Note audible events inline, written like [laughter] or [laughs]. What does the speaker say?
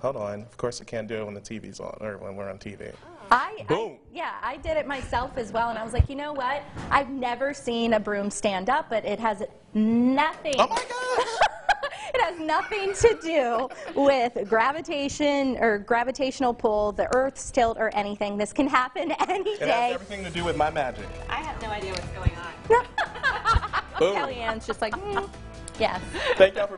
Hold on. Of course, I can't do it when the TV's on or when we're on TV. I, I yeah, I did it myself as well, and I was like, you know what? I've never seen a broom stand up, but it has nothing. Oh my gosh! [laughs] it has nothing to do with gravitation or gravitational pull, the Earth's tilt, or anything. This can happen [laughs] any It has everything to do with my magic. I have no idea what's going on. [laughs] Kellyanne's just like, mm, yes. Thank you for